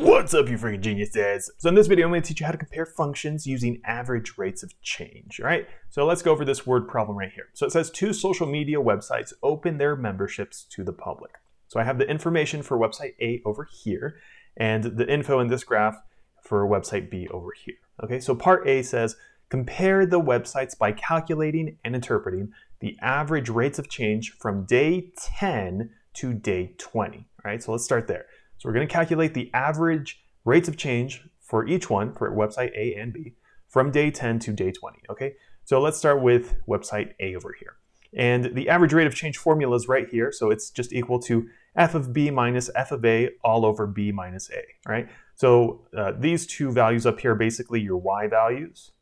What's up, you freaking geniuses? So in this video, I'm going to teach you how to compare functions using average rates of change, all right? So let's go over this word problem right here. So it says two social media websites open their memberships to the public. So I have the information for website A over here, and the info in this graph for website B over here. Okay, so part A says, compare the websites by calculating and interpreting the average rates of change from day 10 to day 20, all right? So let's start there. So we're going to calculate the average rates of change for each one for website A and B from day 10 to day 20, okay? So let's start with website A over here. And the average rate of change formula is right here, so it's just equal to f of b minus f of a all over b minus a, right? So uh, these two values up here are basically your y values,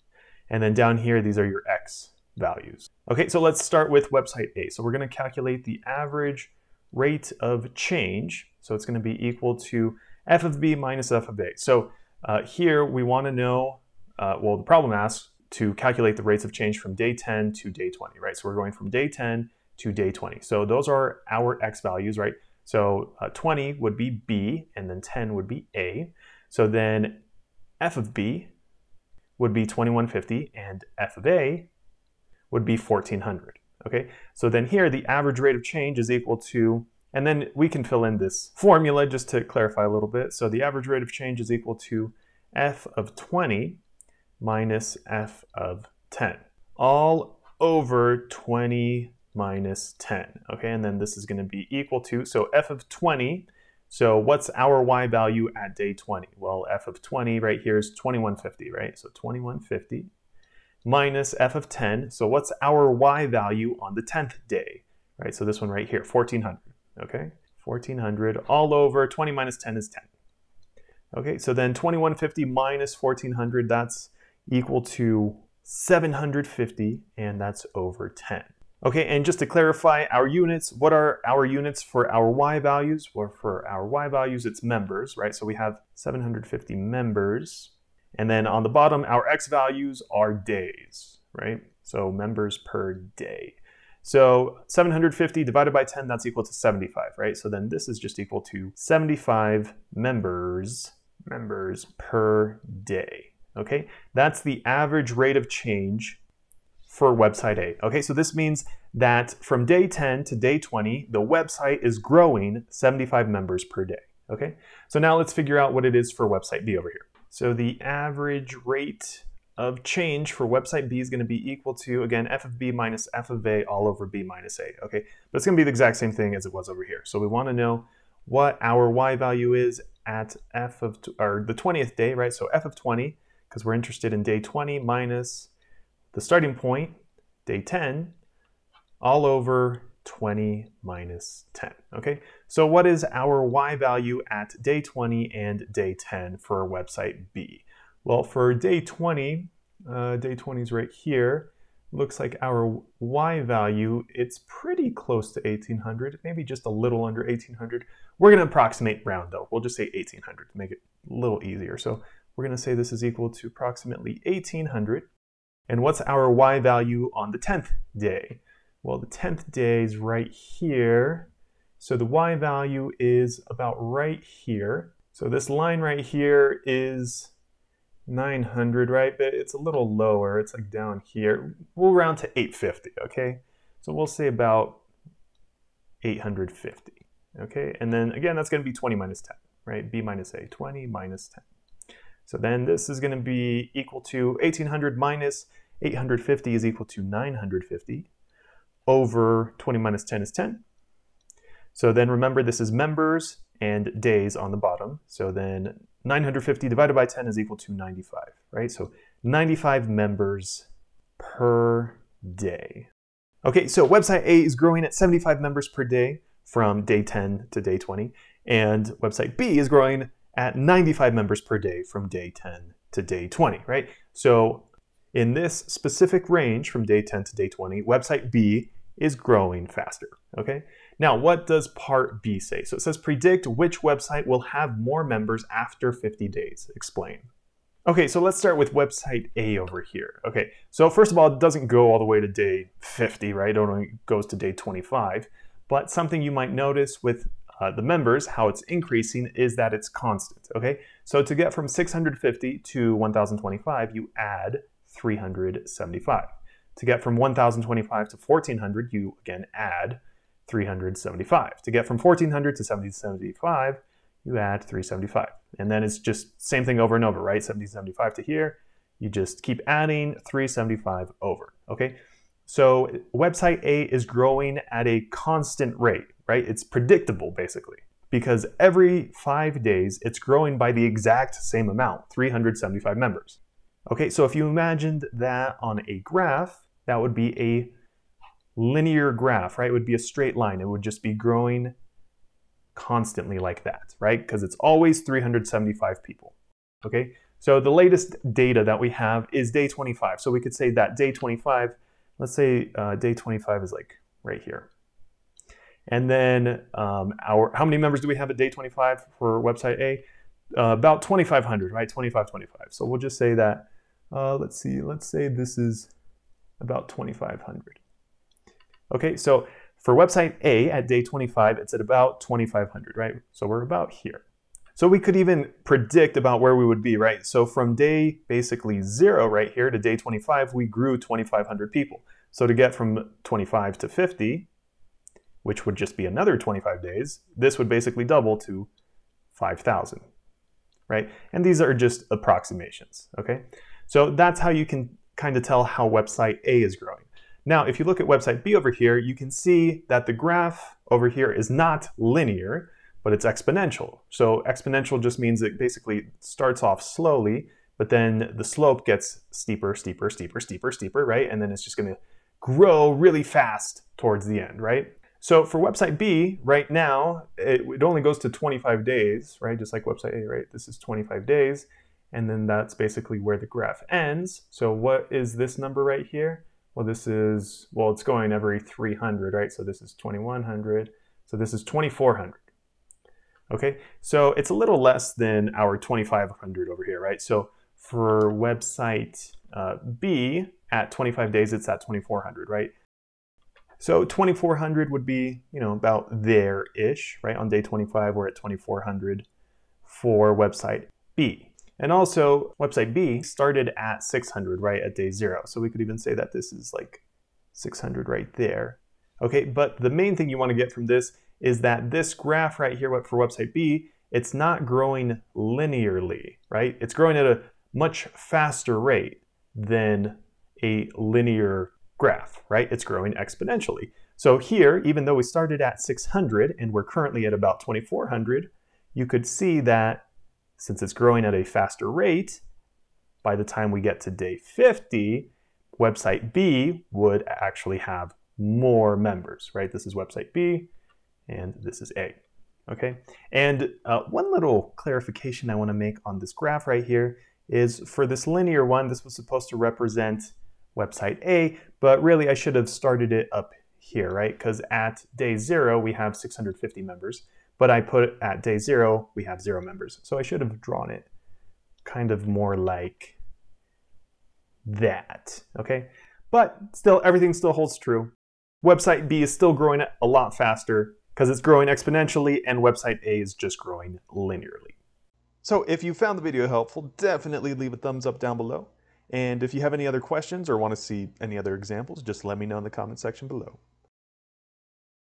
and then down here, these are your x values. Okay, so let's start with website A. So we're gonna calculate the average rate of change so it's going to be equal to f of b minus f of a. So uh, here we want to know, uh, well, the problem asks to calculate the rates of change from day 10 to day 20, right? So we're going from day 10 to day 20. So those are our x values, right? So uh, 20 would be b, and then 10 would be a. So then f of b would be 2150, and f of a would be 1400. Okay, so then here the average rate of change is equal to and then we can fill in this formula just to clarify a little bit. So the average rate of change is equal to f of 20 minus f of 10, all over 20 minus 10. Okay, and then this is going to be equal to, so f of 20, so what's our y value at day 20? Well, f of 20 right here is 2150, right? So 2150 minus f of 10. So what's our y value on the 10th day, right? So this one right here, 1400 okay? 1400 all over 20 minus 10 is 10. Okay, so then 2150 minus 1400, that's equal to 750, and that's over 10. Okay, and just to clarify our units, what are our units for our y values? Well, for our y values, it's members, right? So we have 750 members. And then on the bottom, our x values are days, right? So members per day. So 750 divided by 10, that's equal to 75, right? So then this is just equal to 75 members, members per day, okay? That's the average rate of change for website A. Okay, so this means that from day 10 to day 20, the website is growing 75 members per day. Okay, so now let's figure out what it is for website B over here. So the average rate of change for website B is going to be equal to, again, f of b minus f of a all over b minus a, okay? But it's going to be the exact same thing as it was over here. So we want to know what our y value is at f of, or the 20th day, right? So f of 20, because we're interested in day 20 minus the starting point, day 10, all over 20 minus 10, okay? So what is our y value at day 20 and day 10 for website B? Well, for day 20, uh, day 20 is right here. Looks like our y value, it's pretty close to 1800, maybe just a little under 1800. We're going to approximate round though. We'll just say 1800 to make it a little easier. So we're going to say this is equal to approximately 1800. And what's our y value on the 10th day? Well, the 10th day is right here. So the y value is about right here. So this line right here is 900, right? But it's a little lower. It's like down here. We'll round to 850, okay? So we'll say about 850, okay? And then again, that's going to be 20 minus 10, right? B minus A, 20 minus 10. So then this is going to be equal to 1800 minus 850 is equal to 950 over 20 minus 10 is 10. So then remember this is members and days on the bottom. So then 950 divided by 10 is equal to 95, right? So 95 members per day. Okay, so website A is growing at 75 members per day from day 10 to day 20, and website B is growing at 95 members per day from day 10 to day 20, right? So in this specific range from day 10 to day 20, website B is growing faster, okay? Now, what does part B say? So it says predict which website will have more members after 50 days. Explain. Okay, so let's start with website A over here. Okay, so first of all, it doesn't go all the way to day 50, right? It only goes to day 25. But something you might notice with uh, the members, how it's increasing is that it's constant, okay? So to get from 650 to 1025, you add 375. To get from 1025 to 1400, you again add 375. To get from 1400 to 1775, you add 375. And then it's just same thing over and over, right? 1775 to here, you just keep adding 375 over, okay? So website A is growing at a constant rate, right? It's predictable basically because every five days it's growing by the exact same amount, 375 members. Okay, so if you imagined that on a graph, that would be a linear graph, right? It would be a straight line. It would just be growing constantly like that, right? Because it's always 375 people. Okay, so the latest data that we have is day 25. So we could say that day 25, let's say uh, day 25 is like right here. And then um, our how many members do we have at day 25 for website A? Uh, about 2,500, right? 25, 25. So we'll just say that. Uh, let's see. Let's say this is about 2,500. Okay, so for website A at day 25, it's at about 2,500, right? So we're about here. So we could even predict about where we would be, right? So from day basically zero right here to day 25, we grew 2,500 people. So to get from 25 to 50, which would just be another 25 days, this would basically double to 5,000, right? And these are just approximations, okay? So that's how you can kind of tell how website A is growing. Now, if you look at website B over here, you can see that the graph over here is not linear, but it's exponential. So exponential just means it basically starts off slowly, but then the slope gets steeper, steeper, steeper, steeper, steeper, right? And then it's just gonna grow really fast towards the end, right? So for website B, right now, it, it, only goes to 25 days, right? Just like website A, right? This is 25 days. And then that's basically where the graph ends. So what is this number right here? Well, this is, well, it's going every 300, right? So this is 2100. So this is 2400. Okay, so it's a little less than our 2500 over here, right? So for website uh, B, at 25 days, it's at 2400, right? So 2400 would be, you know, about there-ish, right? On day 25, we're at 2400 for website B. And also, website B started at 600, right, at day zero. So we could even say that this is like 600 right there. Okay, but the main thing you want to get from this is that this graph right here for website B, it's not growing linearly, right? It's growing at a much faster rate than a linear graph, right? It's growing exponentially. So here, even though we started at 600 and we're currently at about 2400, you could see that since it's growing at a faster rate, by the time we get to day 50, website B would actually have more members, right? This is website B and this is A. Okay, and uh, one little clarification I want to make on this graph right here is for this linear one, this was supposed to represent website A, but really I should have started it up here, right? Because at day zero, we have 650 members, but I put it at day zero, we have zero members. So I should have drawn it kind of more like that, okay? But still, everything still holds true. Website B is still growing a lot faster because it's growing exponentially and website A is just growing linearly. So if you found the video helpful, definitely leave a thumbs up down below. And if you have any other questions or want to see any other examples, just let me know in the comment section below.